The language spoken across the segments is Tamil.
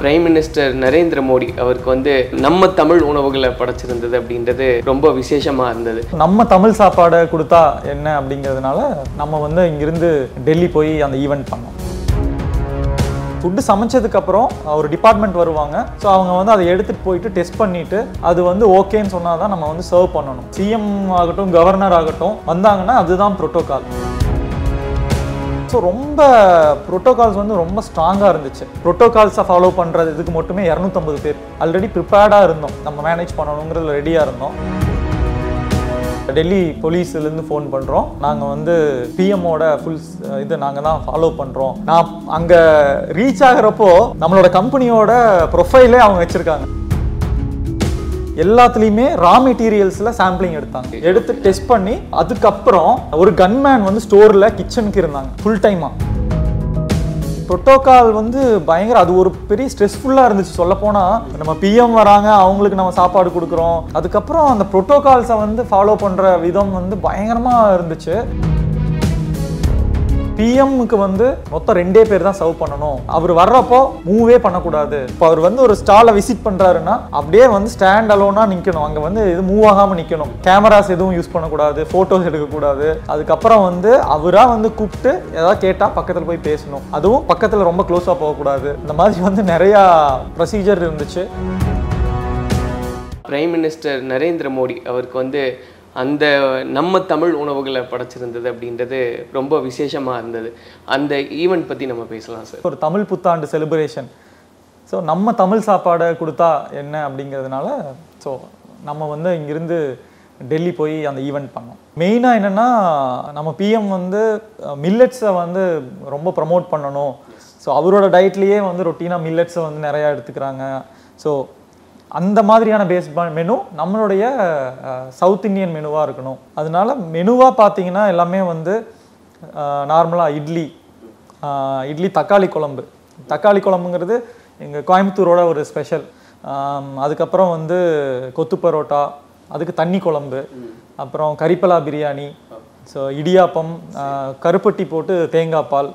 பிரைம் மினிஸ்டர் நரேந்திர மோடி அவருக்கு வந்து நம்ம தமிழ் உணவுகளை படைச்சிருந்தது அப்படின்றது ரொம்ப விசேஷமா இருந்தது. நம்ம தமிழ் சாப்பாடை கொடுத்தா என்ன அப்படிங்கிறதுனால நம்ம வந்து இங்கிருந்து டெல்லி போய் அந்த ஈவெண்ட் பண்ணோம். ஃபுட்டு சமைச்சதுக்கப்புறம் ஒரு டிபார்ட்மெண்ட் வருவாங்க. ஸோ அவங்க வந்து அதை எடுத்துகிட்டு போயிட்டு டெஸ்ட் பண்ணிவிட்டு அது வந்து ஓகேன்னு சொன்னால் தான் நம்ம வந்து சர்வ் பண்ணணும். சிஎம் ஆகட்டும் கவர்னர் ஆகட்டும் வந்தாங்கன்னா அதுதான் ப்ரோட்டோகால் ஸோ ரொம்ப ப்ரோட்டோகால்ஸ் வந்து ரொம்ப ஸ்ட்ராங்காக இருந்துச்சு. ப்ரோட்டோகால்ஸை ஃபாலோ பண்ணுறது இதுக்கு மட்டுமே இரநூத்தம்பது பேர். ஆல்ரெடி ப்ரிப்பேர்டாக இருந்தோம். நம்ம மேனேஜ் பண்ணணுங்கிறதுல ரெடியாக இருந்தோம். டெல்லி போலீஸ்லேருந்து ஃபோன் பண்ணுறோம் நாங்கள் வந்து பிஎம்மோட ஃபுல் இது நாங்கள் தான் ஃபாலோ பண்ணுறோம் நான் அங்கே ரீச் ஆகிறப்போ நம்மளோட கம்பெனியோட ப்ரொஃபைலே அவங்க வச்சுருக்காங்க. எல்லாத்துலேயுமே ரா மெட்டீரியல்ஸில் சாம்பிளிங் எடுத்தாங்க. எடுத்து டெஸ்ட் பண்ணி அதுக்கப்புறம் ஒரு கன்மேன் வந்து ஸ்டோரில் கிச்சனுக்கு இருந்தாங்க ஃபுல் டைமாக புரோட்டோகால் வந்து பயங்கர அது ஒரு பெரிய ஸ்ட்ரெஸ்ஃபுல்லாக இருந்துச்சு. சொல்லப்போனால் நம்ம பிஎம் வராங்க அவங்களுக்கு நம்ம சாப்பாடு கொடுக்குறோம். அதுக்கப்புறம் அந்த புரோட்டோகால்ஸை வந்து ஃபாலோ பண்ணுற விதம் வந்து பயங்கரமாக இருந்துச்சு. பிஎம்முக்கு வந்து மொத்தம் ரெண்டே பேர் தான் சர்வ் பண்ணணும். அவர் வர்றப்போ மூவே பண்ணக்கூடாது. இப்போ அவர் வந்து ஒரு ஸ்டாலை விசிட் பண்ணுறாருன்னா அப்படியே வந்து ஸ்டாண்ட் அலோனாக நிற்கணும் அங்கே வந்து இது மூவ் ஆகாம நிற்கணும் கேமராஸ் எதுவும் யூஸ் பண்ணக்கூடாது. ஃபோட்டோஸ் எடுக்கக்கூடாது. அதுக்கப்புறம் வந்து அவராக வந்து கூப்பிட்டு ஏதாவது கேட்டால் பக்கத்தில் போய் பேசணும். அதுவும் பக்கத்தில் ரொம்ப க்ளோஸாக போகக்கூடாது. இந்த மாதிரி வந்து நிறையா ப்ரொசீஜர் இருந்துச்சு. பிரைம் மினிஸ்டர் நரேந்திர மோடி அவருக்கு வந்து அந்த நம்ம தமிழ் உணவுகளை படைச்சிருந்தது அப்படின்றது ரொம்ப விசேஷமா இருந்தது. அந்த ஈவெண்ட் பத்தி நம்ம பேசலாம் சார் ஒரு தமிழ் புத்தாண்டு செலிப்ரேஷன் ஸோ நம்ம தமிழ் சாப்பாடை கொடுத்தா என்ன அப்படிங்கிறதுனால ஸோ நம்ம வந்து இங்கிருந்து டெல்லி போய் அந்த ஈவெண்ட் பண்ணோம். மெயினாக என்னென்னா நம்ம பிஎம் வந்து மில்லட்ஸை வந்து ரொம்ப ப்ரமோட் பண்ணணும். ஸோ அவரோட டயட்லேயே வந்து ரொட்டீனாக மில்லட்ஸை வந்து நிறையா எடுத்துக்கிறாங்க. ஸோ அந்த மாதிரியான பேஸ் மெனு நம்மளுடைய சவுத் இந்தியன் மெனுவாக இருக்கணும். அதனால மெனுவாக பார்த்தீங்கன்னா எல்லாமே வந்து நார்மலாக இட்லி இட்லி தக்காளி குழம்பு. தக்காளி குழம்புங்கிறது எங்கள் கோயம்புத்தூரோட ஒரு ஸ்பெஷல் அதுக்கப்புறம் வந்து கொத்து பரோட்டா அதுக்கு தண்ணி குழம்பு அப்புறம் கரிப்பலா பிரியாணி ஸோ இடியாப்பம் கருப்பட்டி போட்டு தேங்காய் பால்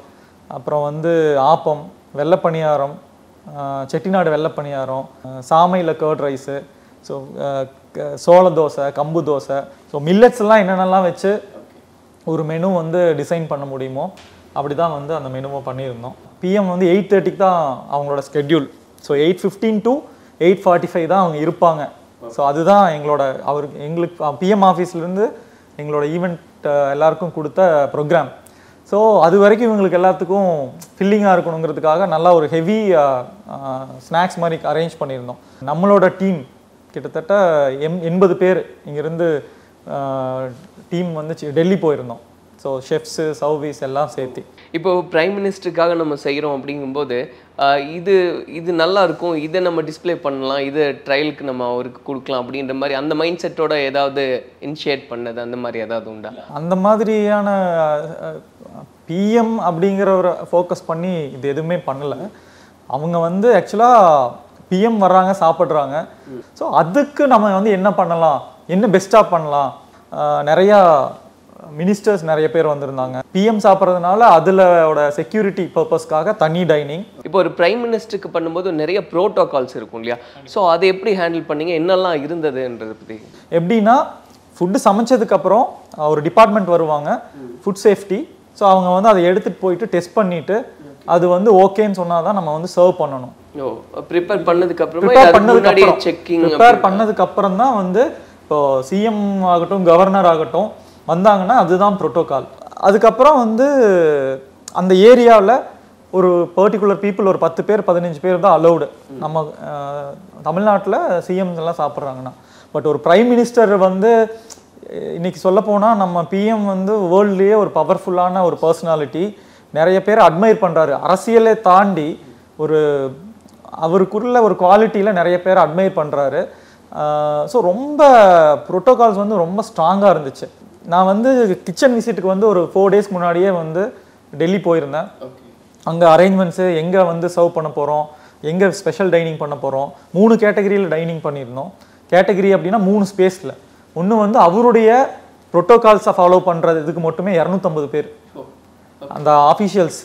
அப்புறம் வந்து ஆப்பம் வெள்ளை பணியாரம் செட்டிநாடு வெள்ளை பணியாரம் சாமையில் கேர்ட் ரைஸு ஸோ சோள தோசை கம்பு தோசை. ஸோ மில்லட்ஸ்லாம் என்னென்னலாம் வச்சு ஒரு மெனு வந்து டிசைன் பண்ண முடியுமோ அப்படி தான் வந்து அந்த மெனுவை பண்ணியிருந்தோம். பிஎம் வந்து எயிட் தேர்ட்டிக்கு தான் அவங்களோட schedule so eight fifteen to eight forty five தான் அவங்க இருப்பாங்க. ஸோ அதுதான் எங்களோட அவர் எங்களுக்கு பிஎம் ஆஃபீஸ்லேருந்து எங்களோட ஈவெண்ட் எல்லாருக்கும் கொடுத்த ப்ரோக்ராம் ஸோ அது வரைக்கும் இவங்களுக்கு எல்லாத்துக்கும் ஃபில்லிங்காக இருக்கணுங்கிறதுக்காக நல்லா ஒரு ஹெவி ஸ்நாக்ஸ் மாதிரி அரேஞ்ச் பண்ணியிருந்தோம். நம்மளோட டீம் கிட்டத்தட்ட எம் எண்பது பேர் இங்கேருந்து டீம் வந்து டெல்லி போயிருந்தோம். ஸோ ஷெஃப்ஸு சர்வீஸ் எல்லாம் சேர்த்து. இப்போ பிரைம் மினிஸ்டருக்காக நம்ம செய்கிறோம் அப்படிங்கும்போது இது இது நல்லா இருக்கும். இதை நம்ம டிஸ்ப்ளே பண்ணலாம். இதை ட்ரையலுக்கு நம்ம அவருக்கு கொடுக்கலாம் அப்படின்ற மாதிரி அந்த மைண்ட் செட்டோட ஏதாவது இனிஷியேட் பண்ணது அந்த மாதிரி ஏதாவது உண்டா? அந்த மாதிரியான பிஎம் அப்படிங்கிற ஒரு ஃபோக்கஸ் பண்ணி இது எதுவுமே பண்ணல. அவங்க வந்து ஆக்சுவலாக பிஎம் வர்றாங்க சாப்பிட்றாங்க. ஸோ அதுக்கு நம்ம வந்து என்ன பண்ணலாம்? என்ன பெஸ்ட்டாக பண்ணலாம்? நிறையா மினிஸ்டர்ஸ் நிறைய பேர் வந்திருந்தாங்க. பிஎம் சாப்பிட்றதுனால அதிலோட செக்யூரிட்டி பர்பஸ்க்காக தனி டைனிங் இப்போ ஒரு பிரைம் மினிஸ்டருக்கு பண்ணும்போது நிறைய ப்ரோட்டோகால்ஸ் இருக்கும் இல்லையா? ஸோ அதை எப்படி ஹேண்டில் பண்ணீங்க? என்னெல்லாம் இருந்ததுன்றதை பற்றி எப்படின்னா ஃபுட்டு சமைச்சதுக்கப்புறம் ஒரு டிபார்ட்மெண்ட் வருவாங்க. ஃபுட் சேஃப்டி ஸோ அவங்க வந்து அதை எடுத்துகிட்டு போயிட்டு டெஸ்ட் பண்ணிவிட்டு அது வந்து ஓகேன்னு சொன்னால் தான் நம்ம வந்து சர்வ் பண்ணணும். ப்ரிப்பேர் பண்ணதுக்கு அப்புறமா ப்ரிப்பேர் பண்ணதுக்கப்புறம் செக்கிங் ப்ரிப்பேர் பண்ணதுக்கப்புறம் தான் வந்து இப்போ சிஎம் ஆகட்டும் கவர்னர் ஆகட்டும் வந்தாங்கன்னா அதுதான் ப்ரோட்டோகால் அதுக்கப்புறம் வந்து அந்த ஏரியாவில் ஒரு பர்டிகுலர் பீப்புள் ஒரு பத்து பேர் பதினஞ்சு பேர் தான் அலௌடு நம்ம தமிழ்நாட்டில் சிஎம்ஸ் எல்லாம் சாப்பிட்றாங்கன்னா. பட் ஒரு பிரைம் மினிஸ்டர் வந்து இன்றைக்கி சொல்லப்போனால் நம்ம பிஎம் வந்து வேர்ல்ட்லேயே ஒரு பவர்ஃபுல்லான ஒரு பர்சனாலிட்டி நிறைய பேர் அட்மையர் பண்ணுறாரு அரசியலை தாண்டி ஒரு அவருக்குள்ள ஒரு குவாலிட்டியில் நிறைய பேர் அட்மையர் பண்ணுறாரு ஸோ ரொம்ப ப்ரோட்டோகால்ஸ் வந்து ரொம்ப ஸ்ட்ராங்காக இருந்துச்சு. நான் வந்து கிச்சன் விசிட்டுக்கு வந்து ஒரு ஃபோர் டேஸ் முன்னாடியே வந்து டெல்லி போயிருந்தேன். அங்கே அரேஞ்ச்மெண்ட்ஸு எங்கே வந்து சர்வ் பண்ண போகிறோம் எங்கே ஸ்பெஷல் டைனிங் பண்ண போகிறோம் மூணு கேட்டகரியில் டைனிங் பண்ணியிருந்தோம். கேட்டகரி அப்படின்னா மூணு ஸ்பேஸில் ஒன்று வந்து அவருடைய ப்ரோட்டோகால்ஸை ஃபாலோ பண்ணுறது இதுக்கு மட்டுமே இரநூத்தம்பது பேர். அந்த ஆஃபீஷியல்ஸ்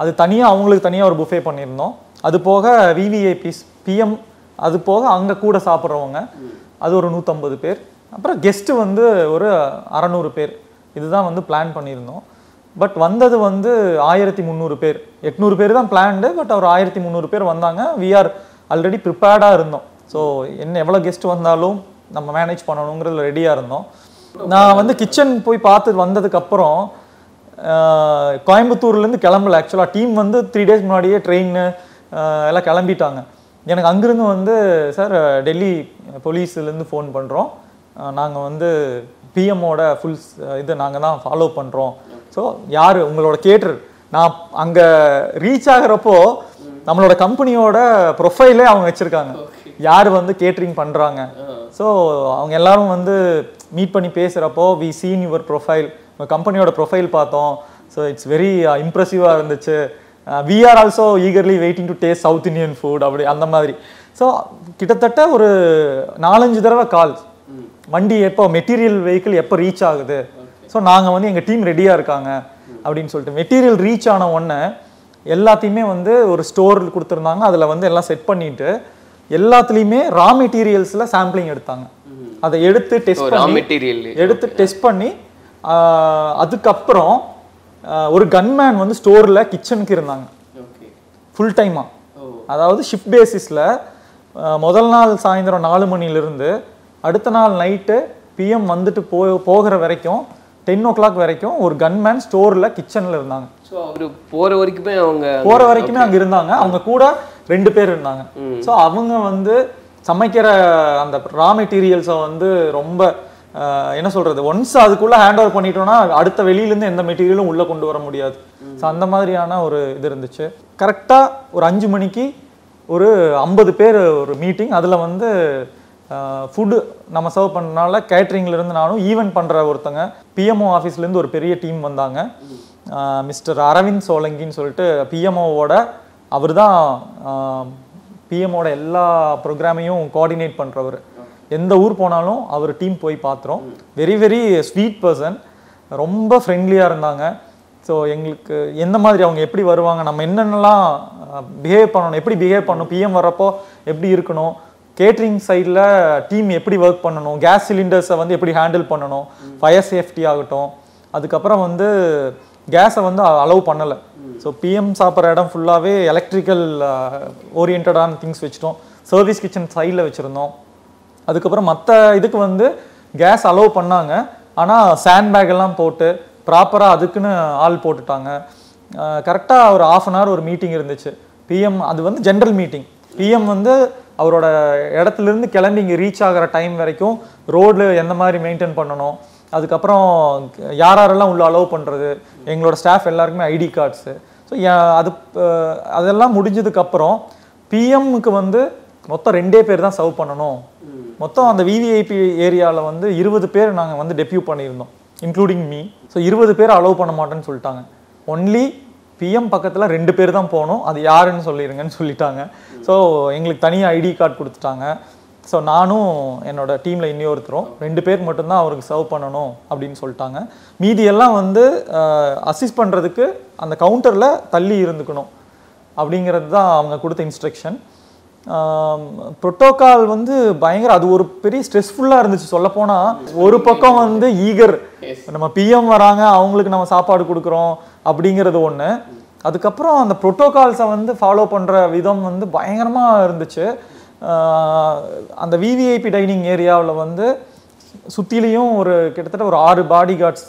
அது தனியாக அவங்களுக்கு தனியாக ஒரு புஃபே பண்ணியிருந்தோம். அது போக விவிஐபிஸ் பிஎம் அது போக அங்கே கூட சாப்பிட்றவங்க. அது ஒரு நூற்றம்பது பேர். அப்புறம் கெஸ்ட்டு வந்து ஒரு அறநூறு பேர். இதுதான் வந்து பிளான் பண்ணியிருந்தோம். பட் வந்தது வந்து ஆயிரத்தி முந்நூறு பேர். எட்நூறு பேர் தான் பிளான்டு பட் ஒரு ஆயிரத்தி முந்நூறு பேர் வந்தாங்க. வி ஆர் ஆல்ரெடி ப்ரிப்பேர்டாக இருந்தோம். ஸோ என்ன எவ்வளோ கெஸ்ட் வந்தாலும் நம்ம மேனேஜ் பண்ணணுங்கிறதுல ரெடியாக இருந்தோம். நான் வந்து கிச்சன் போய் பார்த்து வந்ததுக்கப்புறம் கோயம்புத்தூர்லேருந்து கிளம்பல. ஆக்சுவலாக டீம் வந்து த்ரீ டேஸ் முன்னாடியே ட்ரெயின் எல்லாம் கிளம்பிட்டாங்க. எனக்கு அங்கிருந்து வந்து சார் டெல்லி போலீஸ்லேருந்து ஃபோன் பண்ணுறோம் நாங்கள் வந்து பிஎம்மோட ஃபுல் இது நாங்கள் தான் ஃபாலோ பண்ணுறோம் ஸோ யார்? உங்களோட கேட்டர் நான் அங்கே ரீச் ஆகிறப்போ நம்மளோட கம்பெனியோட ப்ரொஃபைலே அவங்க வச்சுருக்காங்க. யார் வந்து கேட்ரிங் பண்ணுறாங்க ஸோ அவங்க எல்லாரும் வந்து மீட் பண்ணி பேசுகிறப்போ வி சீன் யுவர் ப்ரொஃபைல் உங்கள் கம்பெனியோட ப்ரொஃபைல் பார்த்தோம். ஸோ இட்ஸ் வெரி இம்ப்ரெசிவாக இருந்துச்சு. We are also eagerly waiting to taste south Indian food அப்படி அந்த மாதிரி. ஸோ கிட்டத்தட்ட ஒரு நாலஞ்சு தடவை கால் வண்டி எப்போ மெட்டீரியல் வெஹிக்கிள் எப்போ ரீச் ஆகுது? ஸோ நாங்கள் வந்து எங்கள் டீம் ரெடியாக இருக்காங்க அப்படின்னு சொல்லிட்டு. மெட்டீரியல் ரீச் ஆன உடனே எல்லாத்தையுமே வந்து ஒரு ஸ்டோர் கொடுத்துருந்தாங்க. அதில் வந்து எல்லாம் செட் பண்ணிட்டு எல்லாத்துலேயுமே ரா மெட்டீரியல்ஸில் சாம்பிளிங் எடுத்தாங்க. அதை எடுத்து டெஸ்ட் ரா மெட்டீரியல் எடுத்து டெஸ்ட் பண்ணி அதுக்கப்புறம் ஒரு கன்மேன் வந்து ஸ்டோரில் கிச்சனுக்கு இருந்தாங்க. ஃபுல் டைமாக அதாவது ஷிஃப்ட் பேசிஸில் முதல் நாள் சாயந்தரம் நாலு மணிலேருந்து அடுத்த நாள் நைட்டு பிஎம் வந்துட்டு போ போகிற வரைக்கும் டென் ஓ கிளாக் வரைக்கும் ஒரு கன்மேன் ஸ்டோரில் கிச்சனில் இருந்தாங்க. ஸோ அவர் போற வரைக்குமே அவங்க போற வரைக்குமே அங்க இருந்தாங்க. அவங்க கூட ரெண்டு பேர் இருந்தாங்க. ஸோ அவங்க வந்து சமைக்கிற அந்த ரா மெட்டீரியல்ஸை வந்து ரொம்ப என்ன சொல்றது? ஒன்ஸ் அதுக்குள்ள ஹேண்ட் ஓவர் பண்ணிட்டோம்னா அடுத்த வெளியில இருந்து எந்த மெட்டீரியலும் உள்ள கொண்டு வர முடியாது. ஸோ அந்த மாதிரியான ஒரு இது இருந்துச்சு. கரெக்டா ஒரு அஞ்சு மணிக்கு ஒரு ஐம்பது பேர் ஒரு மீட்டிங் அதுல வந்து ஃபுட்டு நம்ம சர்வ் பண்ணனால கேட்ரிங்ல இருந்து நானும் ஈவென்ட் பண்ற ஒருத்தங்க பிஎம்ஓ ஆஃபீஸ்ல இருந்து ஒரு பெரிய டீம் வந்தாங்க. மிஸ்டர் அரவிந்த் சோலங்கின்னு சொல்லிட்டு பிஎம்ஓவோட அவர் தான் பிஎம்மோட எல்லா ப்ரோக்ராமையும் கோஆர்டினேட் பண்ணுறவர் எந்த ஊர் போனாலும் அவர் டீம் போய் பார்த்துரும் வெரி வெரி ஸ்வீட் பர்சன் ரொம்ப ஃப்ரெண்ட்லியாக இருந்தாங்க. ஸோ எங்களுக்கு எந்த மாதிரி அவங்க எப்படி வருவாங்க நம்ம என்னென்னலாம் பிஹேவ் பண்ணணும் எப்படி பிஹேவ் பண்ணணும் பிஎம் வர்றப்போ எப்படி இருக்கணும் கேட்ரிங் சைடில் டீம் எப்படி ஒர்க் பண்ணணும் கேஸ் சிலிண்டர்ஸை வந்து எப்படி ஹேண்டில் பண்ணணும் ஃபயர் சேஃப்டி ஆகட்டும். அதுக்கப்புறம் வந்து கேஸை வந்து அலோவ் பண்ணலை. ஸோ பிஎம் சாப்பிட்ற இடம் ஃபுல்லாகவே எலக்ட்ரிக்கல் ஓரியன்டான திங்ஸ் வச்சுட்டோம். சர்வீஸ் கிச்சன் சைடில் வச்சுருந்தோம். அதுக்கப்புறம் மற்ற இதுக்கு வந்து கேஸ் அலோவ் பண்ணாங்க. ஆனால் சேண்ட் பேக் எல்லாம் போட்டு ப்ராப்பராக அதுக்குன்னு ஆள் போட்டுட்டாங்க. கரெக்டாக ஒரு ஆஃப் அன் ஹவர் ஒரு மீட்டிங் இருந்துச்சு. பிஎம் அது வந்து ஜென்ரல் மீட்டிங் பிஎம் வந்து அவரோட இடத்துலேருந்து கிளம்பி இங்கே ரீச் ஆகிற டைம் வரைக்கும் ரோடு எந்த மாதிரி மெயின்டைன் பண்ணணும்? அதுக்கப்புறம் யார் யாரெல்லாம் உள்ள அலோவ் பண்ணுறது எங்களோட ஸ்டாஃப் எல்லாருக்குமே ஐடி கார்ட்ஸு ஸோ அது அதெல்லாம் முடிஞ்சதுக்கப்புறம் பிஎம்முக்கு வந்து மொத்தம் ரெண்டே பேர் தான் சர்வ் பண்ணணும். மொத்தம் அந்த விவிஐபி ஏரியாவில் வந்து இருபது பேர் நாங்கள் வந்து டெபியூ பண்ணியிருந்தோம் இன்க்ளூடிங் மீ ஸோ இருபது பேர் அலோவ் பண்ண மாட்டேன்னு சொல்லிட்டாங்க. ஒன்லி பிஎம் பக்கத்தில் ரெண்டு பேர் தான் போகணும் அது யாருன்னு சொல்லிடுங்கன்னு சொல்லிட்டாங்க. ஸோ எங்களுக்கு தனியாக ஐடி கார்டு கொடுத்துட்டாங்க. ஸோ நானும் என்னோட டீமில் இன்னொருத்தரும் ரெண்டு பேர் மட்டும்தான் அவருக்கு சர்வ் பண்ணணும் அப்படின்னு சொல்லிட்டாங்க. மீதி எல்லாம் வந்து அசிஸ்ட் பண்ணுறதுக்கு அந்த கவுண்டரில் தள்ளி இருந்துக்கணும் அப்படிங்கிறது தான் அவங்க கொடுத்த இன்ஸ்ட்ரக்ஷன் புரோட்டோகால் வந்து பயங்கர அது ஒரு பெரிய ஸ்ட்ரெஸ்ஃபுல்லாக இருந்துச்சு. சொல்லப்போனால் ஒரு பக்கம் வந்து ஈகர் நம்ம பிஎம் வராங்க அவங்களுக்கு நம்ம சாப்பாடு கொடுக்குறோம் அப்படிங்கிறது ஒன்று அதுக்கப்புறம் அந்த புரோட்டோகால்ஸை வந்து ஃபாலோ பண்ணுற விதம் வந்து பயங்கரமாக இருந்துச்சு. அந்த விவிஐபி டைனிங் ஏரியாவில் வந்து சுற்றிலையும் ஒரு கிட்டத்தட்ட ஒரு ஆறு பாடி கார்ட்ஸ்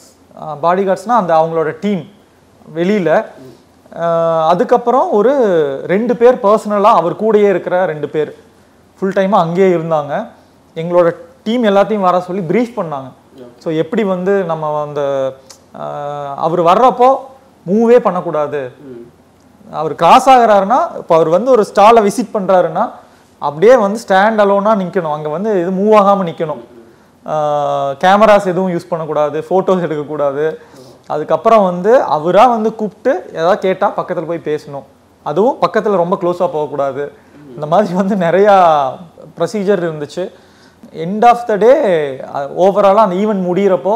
பாடி கார்ட்ஸ்னால் அந்த அவங்களோட டீம் வெளியில். அதுக்கப்புறம் ஒரு ரெண்டு பேர் பர்சனலாக அவர் கூடயே இருக்கிற ரெண்டு பேர். ஃபுல் டைமாக அங்கேயே இருந்தாங்க. எங்களோட டீம் எல்லாத்தையும் வர சொல்லி ப்ரீஃப் பண்ணாங்க. ஸோ எப்படி வந்து நம்ம அந்த அவர் வர்றப்போ மூவே பண்ணக்கூடாது. அவர் கிராஸ் ஆகுறாருன்னா இப்போ அவர் வந்து ஒரு ஸ்டாலை விசிட் பண்ணுறாருன்னா அப்படியே வந்து ஸ்டாண்ட் அலோனாக நிற்கணும் அங்கே வந்து இது மூவ் ஆகாமல் நிற்கணும் கேமராஸ் எதுவும் யூஸ் பண்ணக்கூடாது ஃபோட்டோஸ் எடுக்கக்கூடாது. அதுக்கப்புறம் வந்து அவராக வந்து கூப்பிட்டு ஏதாவது கேட்டால் பக்கத்தில் போய் பேசணும். அதுவும் பக்கத்தில் ரொம்ப க்ளோஸாக போகக்கூடாது. இந்த மாதிரி வந்து நிறையா ப்ரொசீஜர் இருந்துச்சு. எண்ட் ஆஃப் த டே ஓவராலாக அந்த ஈவெண்ட் முடிகிறப்போ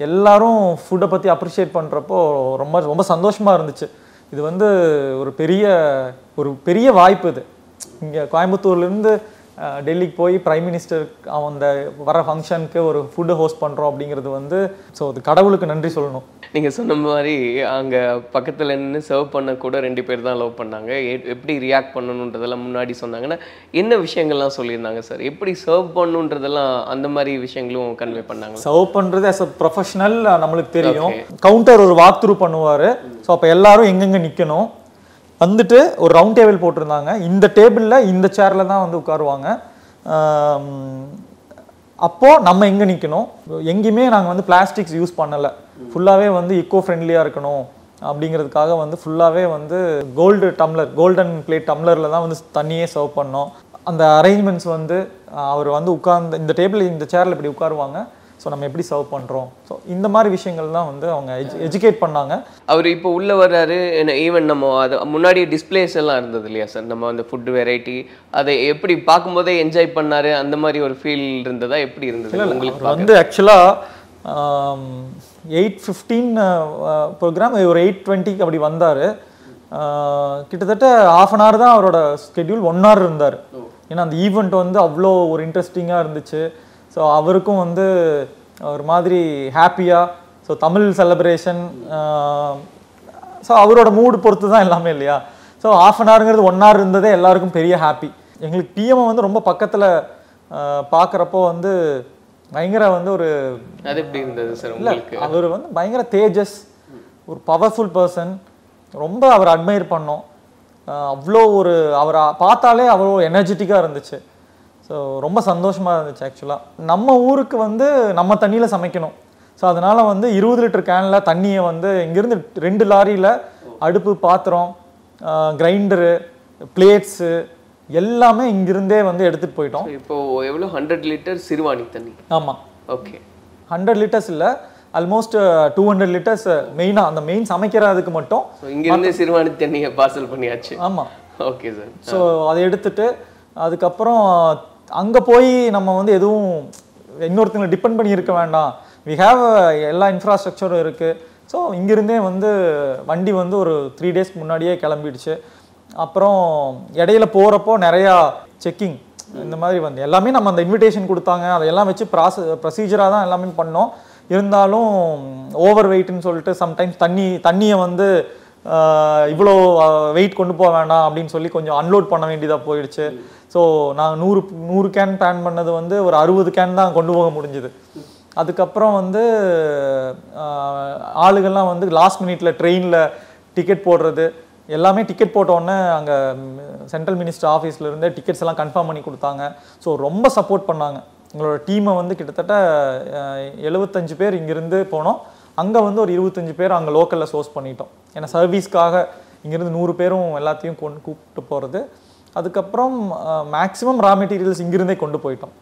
எல்லாரும் ஃபுட்டை பற்றி அப்ரிஷியேட் பண்ணுறப்போ ரொம்ப ரொம்ப சந்தோஷமாக இருந்துச்சு. இது வந்து ஒரு பெரிய ஒரு பெரிய வாய்ப்பு இது. இங்கே கோயம்புத்தூர்லேருந்து டெல்லிக்கு போய் பிரைம் மினிஸ்டர் அந்த வர ஃபங்க்ஷனுக்கு ஒரு ஃபுட்டு ஹோஸ்ட் பண்ணுறோம் அப்படிங்கிறது வந்து ஸோ அது கடவுளுக்கு நன்றி சொல்லணும். நீங்க சொன்ன மாதிரி அங்க பக்கத்துல நின்று சர்வ் பண்ண கூட ரெண்டு பேர் தான் லவ் பண்ணாங்க. எப்படி ரியாக்ட் பண்ணணுன்றதெல்லாம் முன்னாடி சொன்னாங்கன்னா என்ன விஷயங்கள்லாம் சொல்லியிருந்தாங்க சார் எப்படி சர்வ் பண்ணணுன்றதெல்லாம் அந்த மாதிரி விஷயங்களும் கன்வே பண்ணாங்க. சர்வ் பண்ணுறது as a ப்ரொஃபஷனல் நம்மளுக்கு தெரியும். கவுண்டர் ஒரு வாக் த்ரூ பண்ணுவார். ஸோ அப்போ எல்லாரும் எங்கெங்கே நிற்கணும் வந்துட்டு ஒரு ரவுண்ட் டேபிள் போட்டிருந்தாங்க. இந்த டேபிளில் இந்த சேரில் தான் வந்து உட்காருவாங்க. அப்போது நம்ம எங்கே நிற்கணும் எங்கேயுமே நாங்கள் வந்து பிளாஸ்டிக்ஸ் யூஸ் பண்ணலை. ஃபுல்லாகவே வந்து இக்கோ ஃப்ரெண்ட்லியாக இருக்கணும் அப்படிங்கிறதுக்காக வந்து ஃபுல்லாகவே வந்து கோல்டு டம்ளர் கோல்டன் பிளேட் டம்ளரில் தான் வந்து தண்ணியே சர்வ் பண்ணோம். அந்த அரேஞ்ச்மெண்ட்ஸ் வந்து அவர் வந்து உட்கார்ந்து இந்த டேபிள் இந்த சேரில் இப்படி உட்காருவாங்க. ஸோ நம்ம எப்படி சர்வ் பண்ணுறோம் ஸோ இந்த மாதிரி விஷயங்கள் தான் வந்து அவங்க எஜுகேட் பண்ணாங்க. அவர் இப்போ உள்ள வர்றாரு ஈவன் நம்ம அது முன்னாடி டிஸ்பிளேஸ் எல்லாம் இருந்தது இல்லையா சார் நம்ம அந்த ஃபுட் வெரைட்டி அதை எப்படி பார்க்கும்போதே என்ஜாய் பண்ணாரு அந்த மாதிரி ஒரு ஃபீல் இருந்ததா? எப்படி இருந்தது? உங்களுக்கு வந்து ஆக்சுவலாக எயிட் ஃபிஃப்டீன் ப்ரோக்ராம் ஒரு எயிட் டுவெண்ட்டிக்கு அப்படி வந்தார். கிட்டத்தட்ட ஆஃப் அன் ஹவர் தான் அவரோட ஸ்கெட்யூல் ஒன் ஹவர் இருந்தார். ஏன்னா அந்த ஈவெண்ட் வந்து அவ்வளோ ஒரு இன்ட்ரெஸ்டிங்காக இருந்துச்சு. ஸோ அவருக்கும் வந்து ஒரு மாதிரி ஹாப்பியாக ஸோ தமிழ் செலிப்ரேஷன் ஸோ அவரோட மூடு பொறுத்து தான் எல்லாமே இல்லையா? ஸோ ஆஃப் அன் ஹவருங்கிறது ஒன் ஹவர் இருந்ததே எல்லாருக்கும் பெரிய ஹாப்பி எங்களுக்கு பிஎம் வந்து ரொம்ப பக்கத்தில் பார்க்குறப்போ வந்து பயங்கர வந்து ஒரு அது எப்படி இருந்தது சார் உங்களுக்கு? அவர் வந்து பயங்கர தேஜஸ் ஒரு பவர்ஃபுல் பர்சன் ரொம்ப அவர் அட்மையர் பண்ணோம். அவ்வளோ ஒரு அவரை பார்த்தாலே அவ்வளோ எனர்ஜெட்டிக்காக இருந்துச்சு. ஸோ ரொம்ப சந்தோஷமாக இருந்துச்சு ஆக்சுவலாக நம்ம ஊருக்கு வந்து நம்ம தண்ணியில் சமைக்கணும். ஸோ அதனால் வந்து இருபது லிட்டர் கேனில் தண்ணியை வந்து இங்கேருந்து ரெண்டு லாரியில் அடுப்பு பாத்திரம் கிரைண்டரு பிளேட்ஸு எல்லாமே இங்கிருந்தே வந்து எடுத்துகிட்டு போயிட்டோம். இப்போ எவ்வளோ ஹண்ட்ரட் லிட்டர் சிறுவாணி தண்ணி. ஆமாம் ஓகே ஹண்ட்ரட் லிட்டர்ஸ் இல்லை ஆல்மோஸ்ட் டூ ஹண்ட்ரட் லிட்டர்ஸ் மெயினாக அந்த மெயின் சமைக்கிறதுக்கு மட்டும் ஸோ இங்கிருந்து சிறுவாணி தண்ணியை பார்சல் பண்ணியாச்சு. ஆமாம் ஓகே சார் ஸோ அதை எடுத்துட்டு அதுக்கப்புறம் அங்கே போய் நம்ம வந்து எதுவும் இன்னொருத்தங்களை டிபெண்ட் பண்ணி இருக்க வேண்டாம். வி ஹேவ் uh, எல்லா இன்ஃப்ராஸ்ட்ரக்சரும் இருக்குது ஸோ இங்கிருந்தே வந்து வண்டி வந்து ஒரு த்ரீ டேஸ்க்கு முன்னாடியே கிளம்பிடுச்சு. அப்புறம் இடையில போகிறப்போ நிறையா செக்கிங் இந்த மாதிரி வந்து எல்லாமே நம்ம அந்த இன்விடேஷன் கொடுத்தாங்க. அதையெல்லாம் வச்சு ப்ராச ப்ரொசீஜராக தான் எல்லாமே பண்ணோம். இருந்தாலும் ஓவர் வெயிட்னு சொல்லிட்டு சம்டைம்ஸ் தண்ணி தண்ணியை வந்து இவ்வளோ வெயிட் கொண்டு போக வேண்டாம் அப்படின்னு சொல்லி கொஞ்சம் அன்லோட் பண்ண வேண்டியதாக போயிடுச்சு. ஸோ நான் நூறு நூறு கேன் பிளான் பண்ணது வந்து ஒரு அறுபது கேன் தான் கொண்டு போக முடிஞ்சுது. அதுக்கப்புறம் வந்து ஆளுகள்லாம் வந்து லாஸ்ட் மினிட்ல ட்ரெயினில் டிக்கெட் போடுறது எல்லாமே டிக்கெட் போட்டோடனே அங்கே சென்ட்ரல் மினிஸ்டர் ஆஃபீஸில் இருந்தே டிக்கெட்ஸ் எல்லாம் கன்ஃபார்ம் பண்ணி கொடுத்தாங்க. ஸோ ரொம்ப சப்போர்ட் பண்ணாங்க. எங்களோட டீமை வந்து கிட்டத்தட்ட எழுபத்தஞ்சு பேர் இங்கிருந்து போனோம். அங்கே வந்து ஒரு இருபத்தஞ்சு பேர் அங்கே லோக்கலில் சோர்ஸ் பண்ணிட்டோம். ஏன்னா சர்வீஸ்க்காக இங்கேருந்து நூறு பேரும் எல்லாத்தையும் கொண்டு கூப்பிட்டு போகிறது அதுக்கப்புறம் மேக்ஸிமம் ரா மெட்டீரியல்ஸ் இங்கிருந்தே கொண்டு போயிட்டோம்.